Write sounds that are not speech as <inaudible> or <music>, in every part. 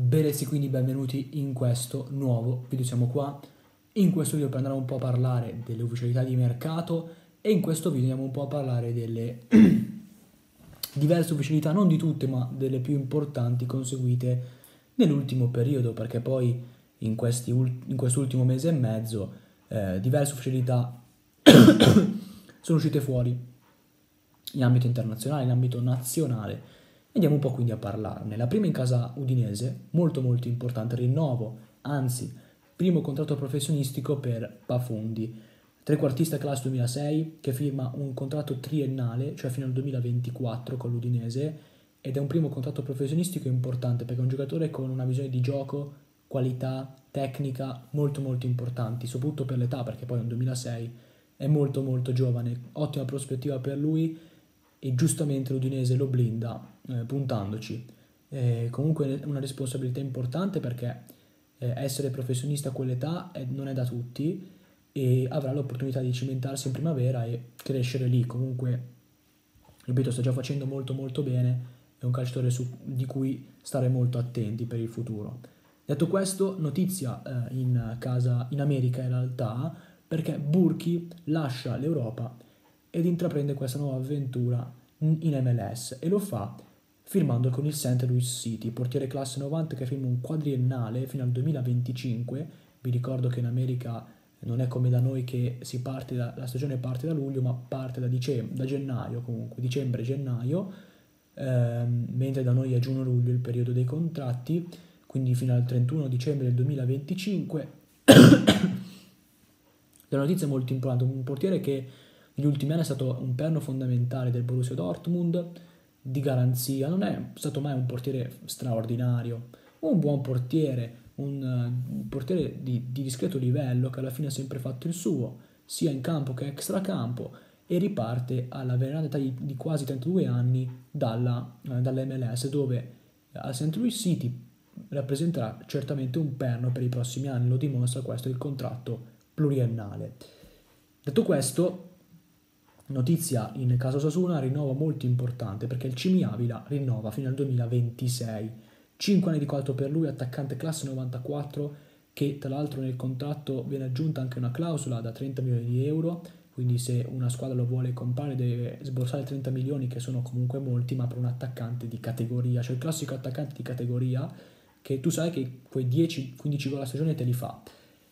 Berezzi quindi benvenuti in questo nuovo video, siamo qua. In questo video andare un po' a parlare delle ufficialità di mercato e in questo video andiamo un po' a parlare delle <clears throat> diverse ufficialità, non di tutte ma delle più importanti conseguite nell'ultimo periodo perché poi in, questi, in quest'ultimo mese e mezzo eh, diverse ufficialità <clears throat> sono uscite fuori in ambito internazionale, in ambito nazionale Andiamo un po' quindi a parlarne. La prima in casa udinese, molto molto importante, rinnovo, anzi, primo contratto professionistico per Pafundi, trequartista class 2006 che firma un contratto triennale, cioè fino al 2024 con l'Udinese ed è un primo contratto professionistico importante perché è un giocatore con una visione di gioco, qualità, tecnica molto molto importanti, soprattutto per l'età perché poi è un 2006, è molto molto giovane, ottima prospettiva per lui e giustamente l'Udinese lo blinda eh, puntandoci. Eh, comunque è una responsabilità importante perché eh, essere professionista a quell'età non è da tutti e avrà l'opportunità di cimentarsi in primavera e crescere lì. Comunque, ripeto, sta già facendo molto molto bene, è un calciatore su, di cui stare molto attenti per il futuro. Detto questo, notizia eh, in casa in America in realtà perché Burki lascia l'Europa ed intraprende questa nuova avventura in MLS e lo fa firmando con il St. Louis City, portiere classe 90 che firma un quadriennale fino al 2025. Vi ricordo che in America non è come da noi che da, la stagione parte da luglio, ma parte da, dicembre, da gennaio comunque, dicembre-gennaio, ehm, mentre da noi è giugno-luglio il periodo dei contratti, quindi fino al 31 dicembre del 2025. <coughs> La notizia è molto importante, un portiere che negli ultimi anni è stato un perno fondamentale del Borussia Dortmund, di garanzia, non è stato mai un portiere straordinario, un buon portiere, un, un portiere di, di, discreto livello che alla fine ha sempre fatto il suo, sia in campo che extracampo, e riparte alla veneranda età di, di, quasi 32 anni dalla, eh, dall'MLS, dove al St. Louis City rappresenterà certamente un perno per i prossimi anni, lo dimostra questo il contratto pluriennale. Detto questo, Notizia in caso Sasuna, rinnovo molto importante perché il Cimi Avila rinnova fino al 2026. 5 anni di contratto per lui, attaccante classe 94, che tra l'altro nel contratto viene aggiunta anche una clausola da 30 milioni di euro, quindi se una squadra lo vuole comprare deve sborsare 30 milioni che sono comunque molti, ma per un attaccante di categoria, cioè il classico attaccante di categoria che tu sai che quei 10-15 gol a stagione te li fa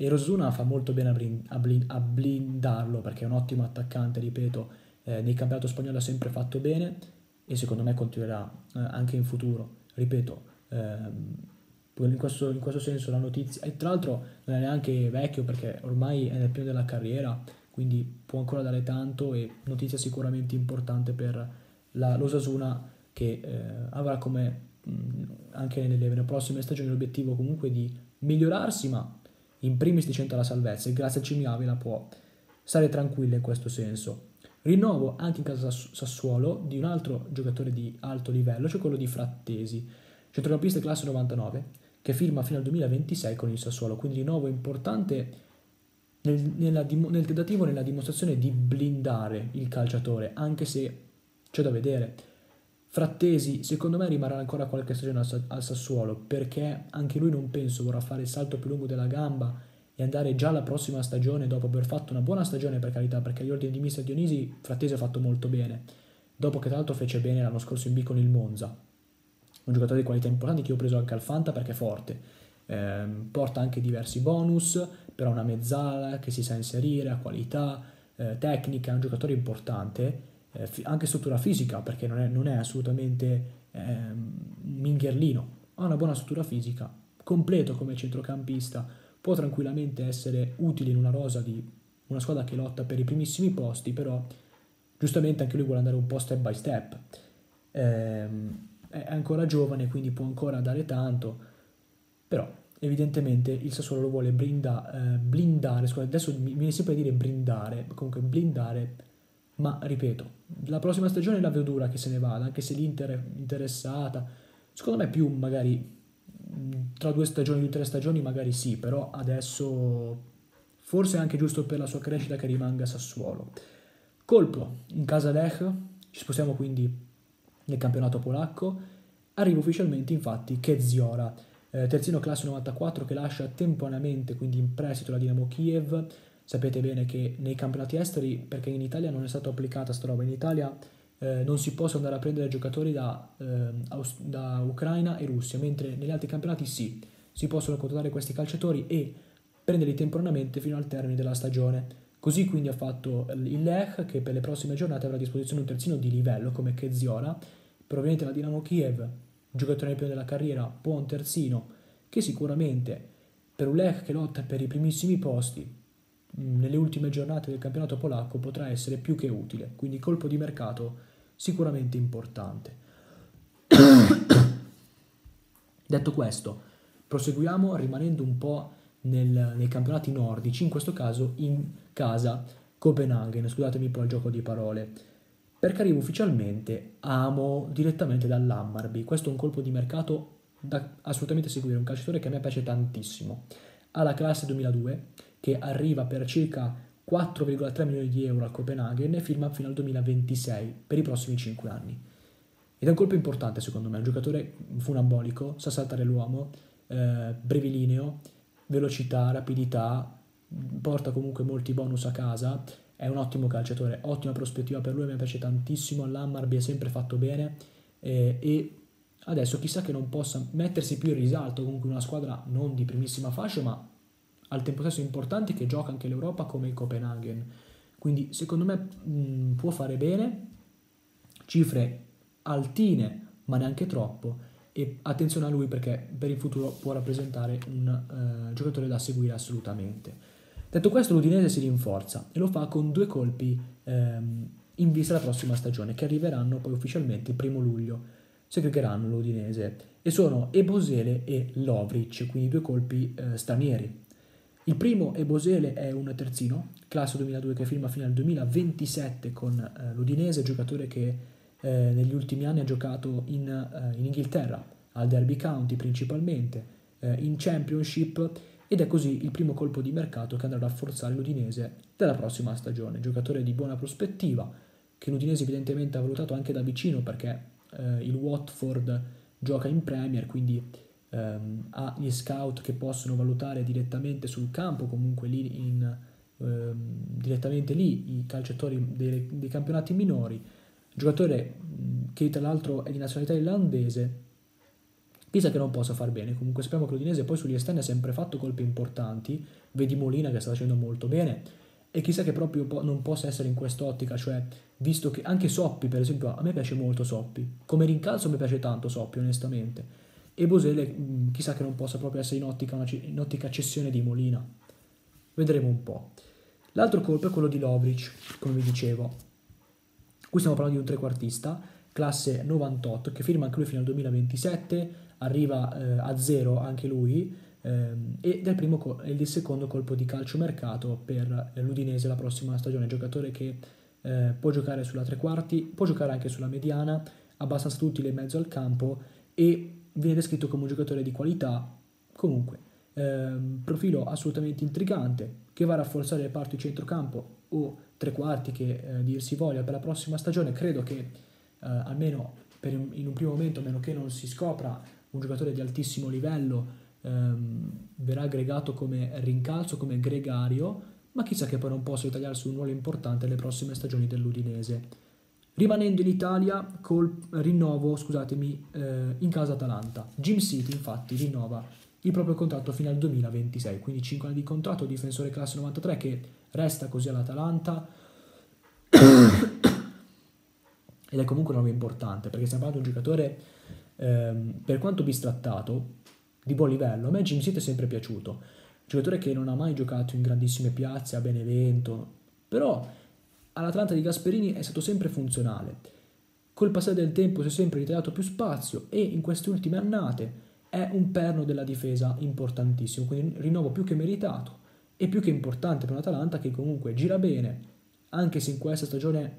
e Rosuna fa molto bene a, blind, a, blind, a blindarlo perché è un ottimo attaccante, ripeto, eh, nel campionato spagnolo ha sempre fatto bene e secondo me continuerà eh, anche in futuro. Ripeto, ehm, in, questo, in, questo, senso la notizia, e tra l'altro non è neanche vecchio perché ormai è nel pieno della carriera, quindi può ancora dare tanto e notizia sicuramente importante per la, l'Osasuna che eh, avrà come mh, anche nelle, nelle prossime stagioni l'obiettivo comunque di migliorarsi, ma in primis di Cento alla salvezza e grazie a Cimi Avila può stare tranquilla in questo senso. Rinnovo anche in casa Sassuolo di un altro giocatore di alto livello, cioè quello di Frattesi, centrocampista classe 99, che firma fino al 2026 con il Sassuolo, quindi rinnovo importante nel, nella, nel tentativo, nella dimostrazione di blindare il calciatore, anche se c'è da vedere Frattesi, secondo me rimarrà ancora qualche stagione al Sassuolo perché anche lui non penso vorrà fare il salto più lungo della gamba e andare già la prossima stagione dopo aver fatto una buona stagione per carità perché agli ordini di mister Dionisi Frattesi ha fatto molto bene dopo che tra l'altro fece bene l'anno scorso in B con il Monza. Un giocatore di qualità importanti che ho preso anche al Fanta perché è forte. Eh, porta anche diversi bonus però una mezzala che si sa inserire ha qualità eh, tecnica è un giocatore importante eh, anche struttura fisica, perché non è, non è assolutamente eh, mingherlino, ha una buona struttura fisica, completo come centrocampista, può tranquillamente essere utile in una rosa di una squadra che lotta per i primissimi posti, però giustamente anche lui vuole andare un po' step by step. Eh, è ancora giovane, quindi può ancora dare tanto, però evidentemente il Sassuolo lo vuole blinda, eh, blindare, scusa, adesso mi viene sempre a dire brindare, comunque blindare ma ripeto, la prossima stagione la vedo dura che se ne vada, anche se l'Inter è interessata. Secondo me più magari tra due stagioni, due tre stagioni magari sì, però adesso forse è anche giusto per la sua crescita che rimanga Sassuolo. Colpo in casa Lech, ci spostiamo quindi nel campionato polacco, arriva ufficialmente infatti Keziora, eh, terzino classe 94 che lascia temporaneamente, quindi in prestito la Dinamo Kiev. Sapete bene che nei campionati esteri, perché in Italia non è stata applicata sta roba, in Italia eh, non si possono andare a prendere giocatori da, eh, da, Ucraina e Russia, mentre negli altri campionati sì, si possono contrattare questi calciatori e prenderli temporaneamente fino al termine della stagione. Così quindi ha fatto il Lech che per le prossime giornate avrà a disposizione un terzino di livello come Keziora, proveniente da Dinamo Kiev, giocatore più della carriera, buon terzino, che sicuramente per un Lech che lotta per i primissimi posti nelle ultime giornate del campionato polacco potrà essere più che utile, quindi colpo di mercato sicuramente importante. <coughs> Detto questo, proseguiamo rimanendo un po' nel, nei campionati nordici, in questo caso in casa Copenaghen, scusatemi poi il gioco di parole, perché arrivo ufficialmente amo direttamente dall'Hammarby, questo è un colpo di mercato da assolutamente seguire, un calciatore che a me piace tantissimo, ha la classe 2002 che arriva per circa 4,3 milioni di euro a Copenaghen e firma fino al 2026 per i prossimi 5 anni. Ed è un colpo importante secondo me, un giocatore funambolico, sa saltare l'uomo, eh, brevilineo, velocità, rapidità, porta comunque molti bonus a casa, è un ottimo calciatore, ottima prospettiva per lui, mi piace tantissimo, l'Hammarby è sempre fatto bene eh, e adesso chissà che non possa mettersi più in risalto, comunque una squadra non di primissima fascia ma al tempo stesso importanti che gioca anche l'Europa come il Copenaghen. Quindi secondo me mh, può fare bene, cifre altine ma neanche troppo e attenzione a lui perché per il futuro può rappresentare un uh, giocatore da seguire assolutamente. Detto questo l'Udinese si rinforza e lo fa con due colpi ehm, in vista della prossima stagione che arriveranno poi ufficialmente il primo luglio segregheranno l'Udinese e sono Ebosele e Lovric, quindi due colpi eh, stranieri. Il primo Ebosele è un terzino, classe 2002 che firma fino al 2027 con eh, l'Udinese, giocatore che eh, negli ultimi anni ha giocato in, eh, in Inghilterra, al Derby County principalmente, eh, in Championship ed è così il primo colpo di mercato che andrà a rafforzare l'Udinese della prossima stagione. Giocatore di buona prospettiva, che l'Udinese evidentemente ha valutato anche da vicino perché eh, il Watford gioca in Premier, quindi ehm, ha gli scout che possono valutare direttamente sul campo, comunque lì in, ehm, direttamente lì i calciatori dei, dei campionati minori, giocatore che tra l'altro è di nazionalità irlandese, chissà che non possa far bene, comunque speriamo che l'Udinese poi sugli esterni ha sempre fatto colpi importanti, vedi Molina che sta facendo molto bene, e chissà che proprio non possa essere in quest'ottica, cioè visto che anche Soppi per esempio, a me piace molto Soppi, come rincalzo mi piace tanto Soppi onestamente, e Bosele mm, chissà che non possa proprio essere in ottica, una, in ottica cessione di Molina. Vedremo un po'. L'altro colpo è quello di Lovric, come vi dicevo. Qui stiamo parlando di un trequartista, classe 98, che firma anche lui fino al 2027, arriva eh, a zero anche lui, ed è il, è il secondo colpo di calciomercato per l'Udinese la prossima stagione. Giocatore che eh, può giocare sulla tre quarti, può giocare anche sulla mediana, abbastanza utile in mezzo al campo e viene descritto come un giocatore di qualità, comunque, ehm, profilo assolutamente intrigante, che va a rafforzare le parti centrocampo o tre quarti che eh, dir si voglia per la prossima stagione, credo che eh, almeno in, in un primo momento, a meno che non si scopra un giocatore di altissimo livello, ehm, verrà aggregato come rincalzo, come gregario, ma chissà che poi non possa ritagliarsi un ruolo importante nelle prossime stagioni dell'Udinese. Rimanendo in Italia col rinnovo, scusatemi, eh, in casa Atalanta. Jim City infatti rinnova il proprio contratto fino al 2026, quindi 5 anni di contratto, difensore classe 93 che resta così all'Atalanta. <coughs> Ed è comunque una roba importante perché stiamo parlando di un giocatore, ehm, per quanto bistrattato, di buon livello. A me Jim City è sempre piaciuto. Un giocatore che non ha mai giocato in grandissime piazze, a Benevento, però all'Atlanta di Gasperini è stato sempre funzionale. Col passare del tempo si è sempre ritagliato più spazio e in queste ultime annate è un perno della difesa importantissimo, quindi un rinnovo più che meritato e più che importante per l'Atalanta che comunque gira bene, anche se in questa stagione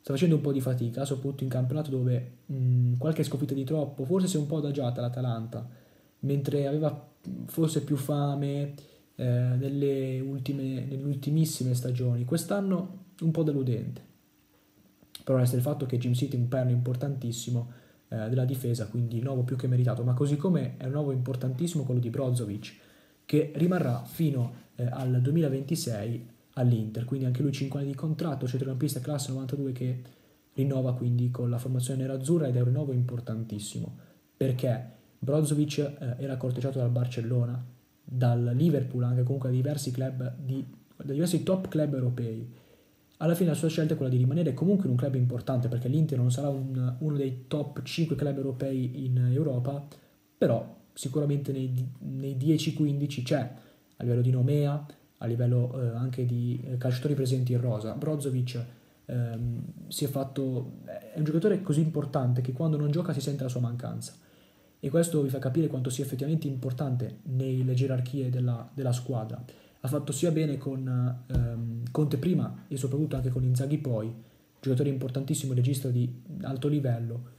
sta facendo un po' di fatica, soprattutto in campionato dove mh, qualche sconfitta di troppo, forse si è un po' adagiata l'Atalanta, mentre aveva forse più fame eh, nelle, ultime, nelle ultimissime stagioni. Quest'anno un po' deludente. Però resta il fatto che Jim City è un perno importantissimo eh, della difesa, quindi nuovo più che meritato, ma così come è un nuovo importantissimo quello di Brozovic, che rimarrà fino eh, al 2026 all'Inter, quindi anche lui 5 anni di contratto, centrocampista classe 92 che rinnova quindi con la formazione nerazzurra ed è un rinnovo importantissimo, perché Brozovic eh, era corteggiato dal Barcellona, dal Liverpool, anche comunque da diversi club di, da diversi top club europei alla fine la sua scelta è quella di rimanere comunque in un club importante perché l'Inter non sarà un, uno dei top 5 club europei in Europa, però sicuramente nei, nei 10-15 c'è a livello di nomea, a livello eh, anche di eh, calciatori presenti in rosa. Brozovic ehm, è fatto, è un giocatore così importante che quando non gioca si sente la sua mancanza e questo vi fa capire quanto sia effettivamente importante nelle gerarchie della, della squadra ha fatto sia bene con ehm, Conte prima e soprattutto anche con Inzaghi poi, giocatore importantissimo, regista di alto livello,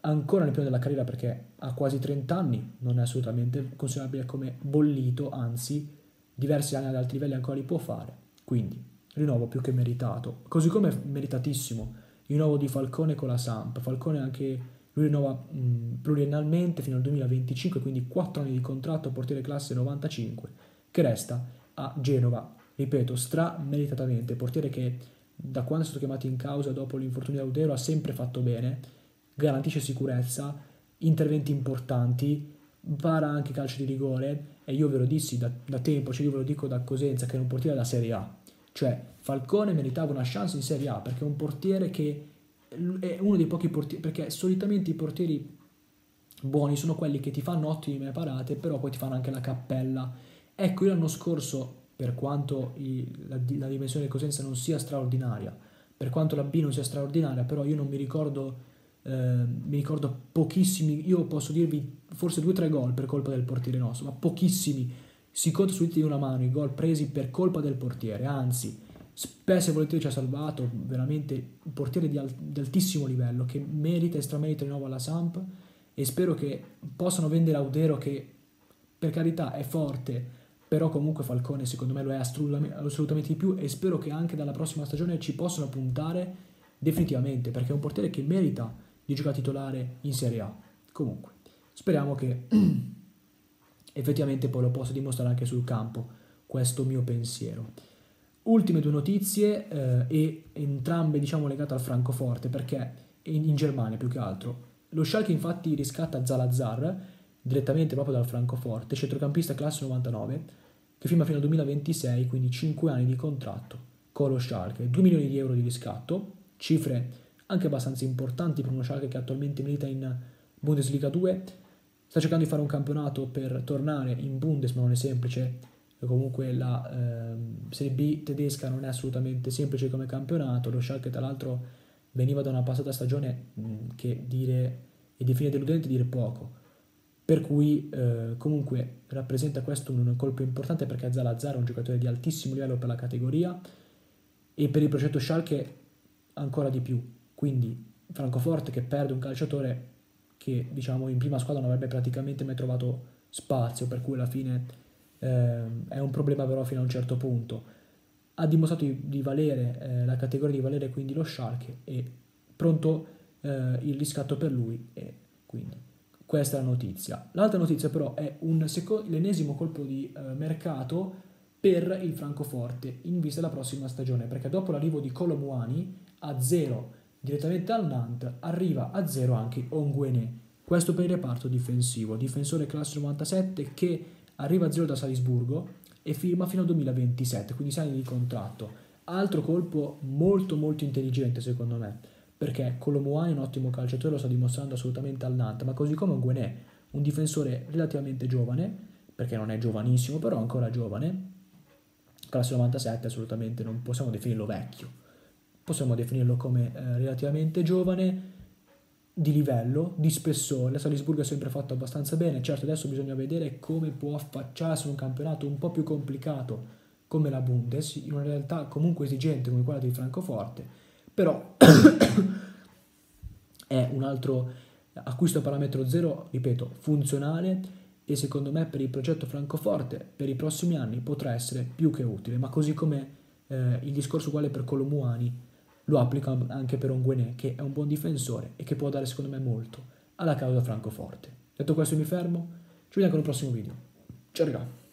ancora nel pieno della carriera perché ha quasi 30 anni, non è assolutamente considerabile come bollito, anzi diversi anni ad alti livelli ancora li può fare, quindi rinnovo più che meritato, così come meritatissimo il rinnovo di Falcone con la Samp, Falcone anche lui rinnova mh, pluriennalmente fino al 2025, quindi 4 anni di contratto, portiere classe 95, che resta a Genova, ripeto, stra-meritatamente, portiere che da quando è stato chiamato in causa dopo l'infortunio di Audero ha sempre fatto bene, garantisce sicurezza, interventi importanti, para anche calcio di rigore e io ve lo dissi da, da tempo, cioè io ve lo dico da Cosenza che è un portiere da Serie A, cioè Falcone meritava una chance in Serie A perché è un portiere che è uno dei pochi portieri, perché solitamente i portieri buoni sono quelli che ti fanno ottime parate però poi ti fanno anche la cappella Ecco, io l'anno scorso, per quanto i, la, la, dimensione di Cosenza non sia straordinaria, per quanto la B non sia straordinaria, però io non mi ricordo, eh, mi ricordo pochissimi, io posso dirvi forse due o tre gol per colpa del portiere nostro, ma pochissimi, si conta su di una mano i gol presi per colpa del portiere, anzi, spesso e volentieri ci ha salvato, veramente un portiere di, al, di altissimo livello, che merita e di nuovo alla Samp, e spero che possano vendere Audero che per carità è forte, però comunque Falcone secondo me lo è assolutamente di più e spero che anche dalla prossima stagione ci possano puntare definitivamente perché è un portiere che merita di giocare titolare in Serie A. Comunque, speriamo che <clears throat> effettivamente poi lo possa dimostrare anche sul campo questo mio pensiero. Ultime due notizie eh, e entrambe diciamo legate al Francoforte perché in, in Germania più che altro. Lo Schalke infatti riscatta Zalazar direttamente proprio dal Francoforte, centrocampista classe 99, che firma fino al 2026, quindi 5 anni di contratto con lo Schalke, 2 milioni di euro di riscatto, cifre anche abbastanza importanti per uno Schalke che attualmente milita in Bundesliga 2, sta cercando di fare un campionato per tornare in Bundes, ma non è semplice, comunque la eh, Serie B tedesca non è assolutamente semplice come campionato, lo Schalke tra l'altro veniva da una passata stagione mh, che dire e definire deludente dire poco, per cui eh, comunque rappresenta questo un colpo importante perché Zalazar è un giocatore di altissimo livello per la categoria e per il progetto Schalke ancora di più. Quindi Francoforte che perde un calciatore che diciamo in prima squadra non avrebbe praticamente mai trovato spazio, per cui alla fine eh, è un problema però fino a un certo punto. Ha dimostrato di, di valere eh, la categoria di valere quindi lo Schalke e pronto eh, il riscatto per lui e quindi questa è la notizia. L'altra notizia però è seco- l'ennesimo colpo di eh, mercato per il Francoforte in vista della prossima stagione, perché dopo l'arrivo di Colomuani a zero direttamente al Nantes arriva a zero anche Onguene. Questo per il reparto difensivo, difensore classe 97 che arriva a zero da Salisburgo e firma fino al 2027, quindi 6 anni di contratto. Altro colpo molto molto intelligente secondo me perché Colomuani è un ottimo calciatore, lo sta dimostrando assolutamente al Nantes, ma così come Guenè, un difensore relativamente giovane, perché non è giovanissimo, però ancora giovane, classe 97 assolutamente non possiamo definirlo vecchio, possiamo definirlo come eh, relativamente giovane, di livello, di spessore, la Salisburgo ha sempre fatto abbastanza bene, certo adesso bisogna vedere come può affacciarsi un campionato un po' più complicato come la Bundes, in una realtà comunque esigente come quella di Francoforte, però <coughs> è un altro acquisto a parametro zero, ripeto, funzionale e secondo me per il progetto Francoforte per i prossimi anni potrà essere più che utile, ma così come eh, il discorso uguale per Colomuani lo applica anche per Onguenè che è un buon difensore e che può dare secondo me molto alla causa Francoforte. Detto questo mi fermo, ci vediamo con il prossimo video. Ciao raga!